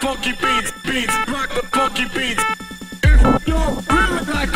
Funky beats, beats, rock the funky beats. If you don't really like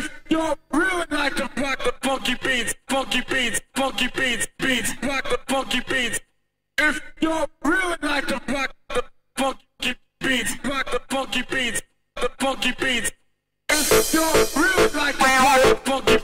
if you really like to rock the funky beats, funky beats, funky beats, beats, rock the funky beats. If you really like to rock the funky beats, rock the funky beats, the funky beats. If you really like to rock the funky